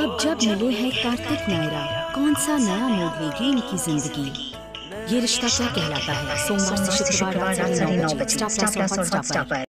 अब जब मिले हैं कार्तिक नायरा कौन सा नया मोड़ लेगी इनकी ज़िंदगी? ये रिश्ता क्या कहलाता है? सोमवार से शुक्रवार रात साढ़े नौ बजे स्टार प्लस और हॉटस्टार